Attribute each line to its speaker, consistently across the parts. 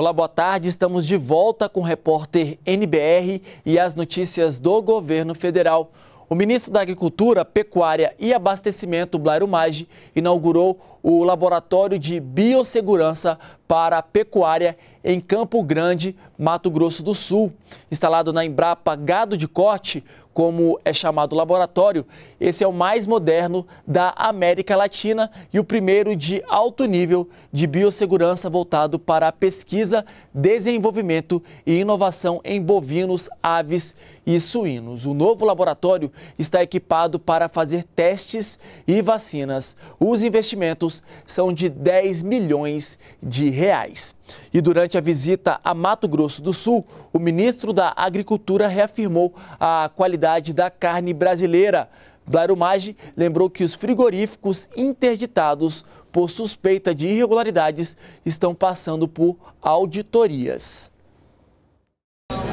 Speaker 1: Olá, boa tarde. Estamos de volta com o repórter NBR e as notícias do governo federal. O ministro da Agricultura, Pecuária e Abastecimento, Blairo Maggi, inaugurou o Laboratório de Biossegurança para a Pecuária em Campo Grande, Mato Grosso do Sul. Instalado na Embrapa Gado de Corte, como é chamado o laboratório, esse é o mais moderno da América Latina e o primeiro de alto nível de biossegurança voltado para a pesquisa, desenvolvimento e inovação em bovinos, aves e suínos. O novo laboratório está equipado para fazer testes e vacinas. Os investimentos são de 10 milhões de reais. E durante a visita a Mato Grosso do Sul, o ministro da Agricultura reafirmou a qualidade da carne brasileira. Blairo Maggi lembrou que os frigoríficos interditados por suspeita de irregularidades estão passando por auditorias.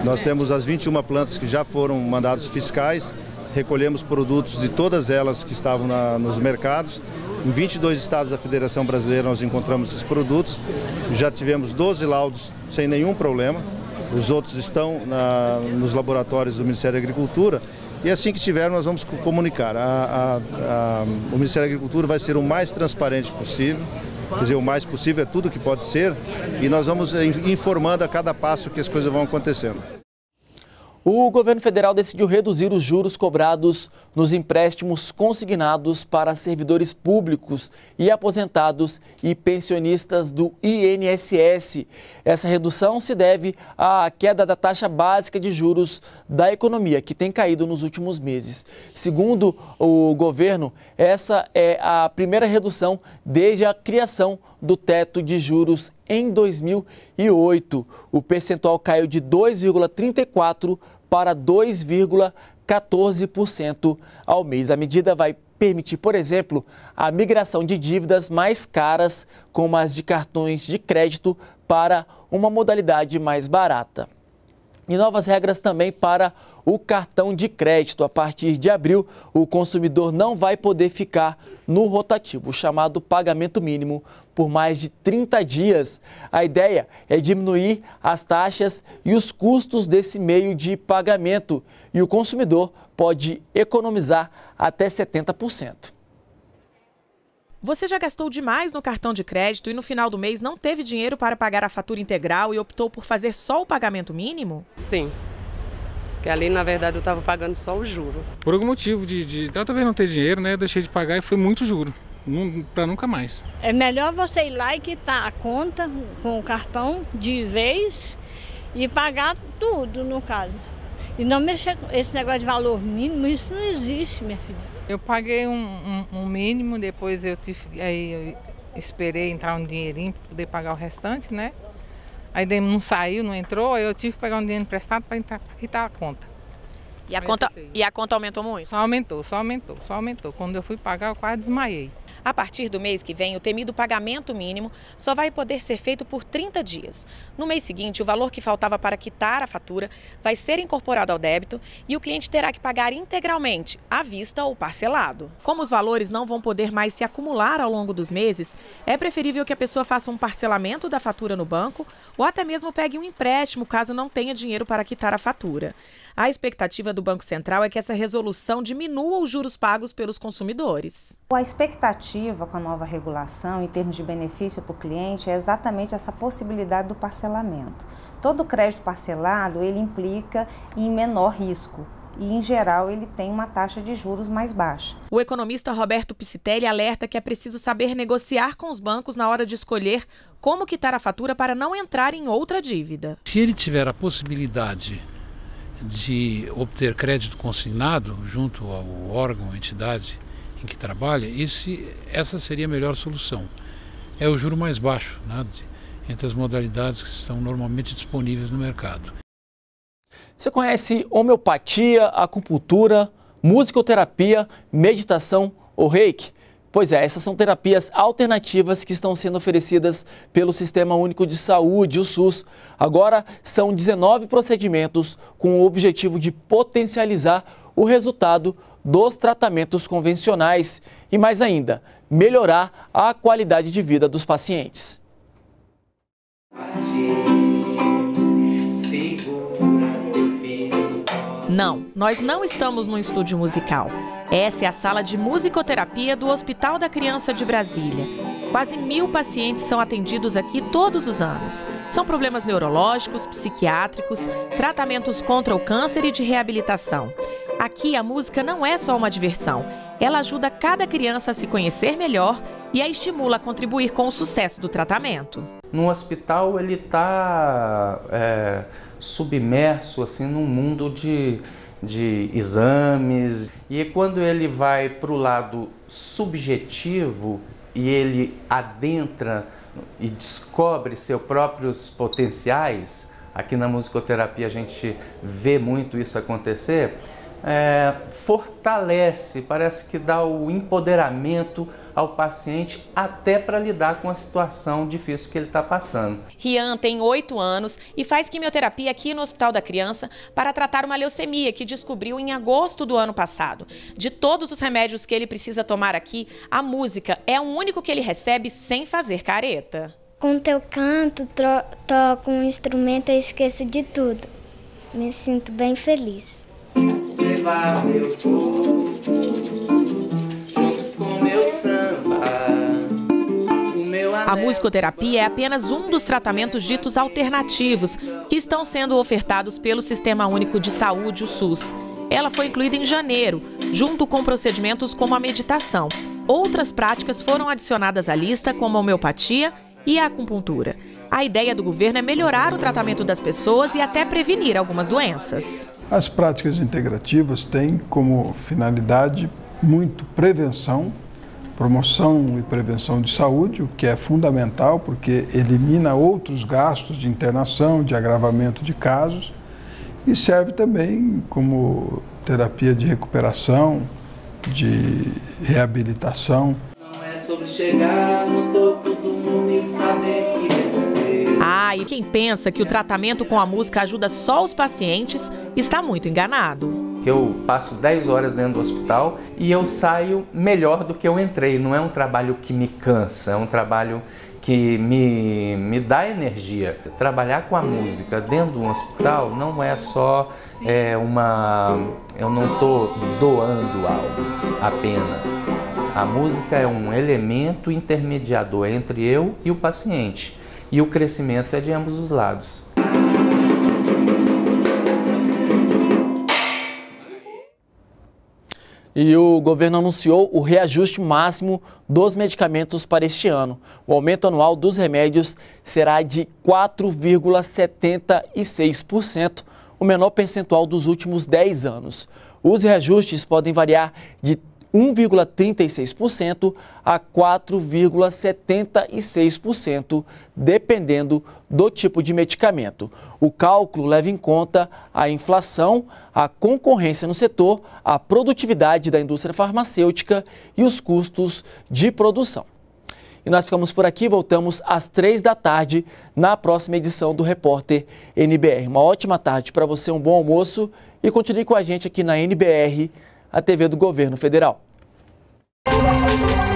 Speaker 2: Nós temos as 21 plantas que já foram mandados fiscais, recolhemos produtos de todas elas que estavam na, nos mercados em 22 estados da Federação Brasileira nós encontramos esses produtos. Já tivemos 12 laudos sem nenhum problema. Os outros estão na, nos laboratórios do Ministério da Agricultura. E assim que tiver, nós vamos comunicar. A, a, a, o Ministério da Agricultura vai ser o mais transparente possível. Quer dizer, o mais possível é tudo que pode ser. E nós vamos informando a cada passo que as coisas vão acontecendo.
Speaker 1: O governo federal decidiu reduzir os juros cobrados nos empréstimos consignados para servidores públicos e aposentados e pensionistas do INSS. Essa redução se deve à queda da taxa básica de juros da economia, que tem caído nos últimos meses. Segundo o governo, essa é a primeira redução desde a criação do teto de juros em 2008. O percentual caiu de 2,34% para 2,14% ao mês. A medida vai permitir, por exemplo, a migração de dívidas mais caras, como as de cartões de crédito, para uma modalidade mais barata. E novas regras também para o cartão de crédito. A partir de abril, o consumidor não vai poder ficar no rotativo, chamado pagamento mínimo, por mais de 30 dias. A ideia é diminuir as taxas e os custos desse meio de pagamento e o consumidor pode economizar até 70%.
Speaker 3: Você já gastou demais no cartão de crédito e no final do mês não teve dinheiro para pagar a fatura integral e optou por fazer só o pagamento mínimo?
Speaker 4: Sim. Porque ali, na verdade, eu estava pagando só o juro.
Speaker 5: Por algum motivo de, de eu também não ter dinheiro, né? Eu deixei de pagar e foi muito juro. Para nunca mais.
Speaker 6: É melhor você ir lá e quitar a conta com o cartão de vez e pagar tudo, no caso. E não mexer com esse negócio de valor mínimo, isso não existe, minha filha.
Speaker 7: Eu paguei um, um, um mínimo, depois eu, tive, aí eu esperei entrar um dinheirinho para poder pagar o restante, né? Aí não saiu, não entrou, aí eu tive que pegar um dinheiro emprestado para quitar a conta.
Speaker 3: E a, conta, e a conta aumentou muito?
Speaker 7: Só aumentou, só aumentou, só aumentou. Quando eu fui pagar, eu quase desmaiei.
Speaker 3: A partir do mês que vem, o temido pagamento mínimo só vai poder ser feito por 30 dias. No mês seguinte, o valor que faltava para quitar a fatura vai ser incorporado ao débito e o cliente terá que pagar integralmente, à vista ou parcelado. Como os valores não vão poder mais se acumular ao longo dos meses, é preferível que a pessoa faça um parcelamento da fatura no banco ou até mesmo pegue um empréstimo caso não tenha dinheiro para quitar a fatura. A expectativa do Banco Central é que essa resolução diminua os juros pagos pelos consumidores.
Speaker 8: A expectativa com a nova regulação, em termos de benefício para o cliente, é exatamente essa possibilidade do parcelamento. Todo crédito parcelado, ele implica em menor risco, e, em geral, ele tem uma taxa de juros mais baixa.
Speaker 3: O economista Roberto Piscitelli alerta que é preciso saber negociar com os bancos na hora de escolher como quitar a fatura para não entrar em outra dívida.
Speaker 9: Se ele tiver a possibilidade de obter crédito consignado junto ao órgão, entidade em que trabalha, isso, essa seria a melhor solução. É o juro mais baixo né, entre as modalidades que estão normalmente disponíveis no mercado.
Speaker 1: Você conhece homeopatia, acupuntura, musicoterapia, meditação ou reiki? Pois é, essas são terapias alternativas que estão sendo oferecidas pelo Sistema Único de Saúde, o SUS. Agora, são 19 procedimentos com o objetivo de potencializar o resultado dos tratamentos convencionais e, mais ainda, melhorar a qualidade de vida dos pacientes.
Speaker 3: Não, nós não estamos num estúdio musical. Essa é a sala de musicoterapia do Hospital da Criança de Brasília. Quase mil pacientes são atendidos aqui todos os anos. São problemas neurológicos, psiquiátricos, tratamentos contra o câncer e de reabilitação. Aqui a música não é só uma diversão. Ela ajuda cada criança a se conhecer melhor e a estimula a contribuir com o sucesso do tratamento.
Speaker 10: No hospital ele está é, submerso assim num mundo de de exames. E quando ele vai para o lado subjetivo e ele adentra e descobre seus próprios potenciais, aqui na musicoterapia a gente vê muito isso acontecer é, fortalece, parece que dá o empoderamento ao paciente até para lidar com a situação difícil que ele está passando.
Speaker 3: Rian tem oito anos e faz quimioterapia aqui no Hospital da Criança para tratar uma leucemia que descobriu em agosto do ano passado. De todos os remédios que ele precisa tomar aqui, a música é o único que ele recebe sem fazer careta.
Speaker 11: Quando eu canto, toco um instrumento, eu esqueço de tudo. Me sinto bem feliz levar meu corpo junto
Speaker 3: com meu samba. A musicoterapia é apenas um dos tratamentos ditos alternativos que estão sendo ofertados pelo Sistema Único de Saúde, o SUS. Ela foi incluída em janeiro, junto com procedimentos como a meditação. Outras práticas foram adicionadas à lista, como a homeopatia e a acupuntura. A ideia do governo é melhorar o tratamento das pessoas e até prevenir algumas doenças.
Speaker 12: As práticas integrativas têm como finalidade muito prevenção, promoção e prevenção de saúde, o que é fundamental porque elimina outros gastos de internação, de agravamento de casos e serve também como terapia de recuperação, de reabilitação. Não é sobre chegar no topo do mundo
Speaker 3: e saber que vencer. Ah, e quem pensa que o tratamento com a música ajuda só os pacientes está muito enganado.
Speaker 10: Eu passo 10 horas dentro do hospital e eu saio melhor do que eu entrei. Não é um trabalho que me cansa, é um trabalho que me, me dá energia. Trabalhar com a música dentro de um hospital não é só é, uma. Eu não estou doando algo apenas. A música é um elemento intermediador entre eu e o paciente. E o crescimento é de ambos os lados.
Speaker 1: E o governo anunciou o reajuste máximo dos medicamentos para este ano. O aumento anual dos remédios será de 4,76%, o menor percentual dos últimos 10 anos. Os reajustes podem variar de 1,36% a 4,76%, dependendo do tipo de medicamento. O cálculo leva em conta a inflação, a concorrência no setor, a produtividade da indústria farmacêutica e os custos de produção. E nós ficamos por aqui, voltamos às três da tarde na próxima edição do Repórter NBR. Uma ótima tarde para você, um bom almoço e continue com a gente aqui na NBR, a TV do Governo Federal. Música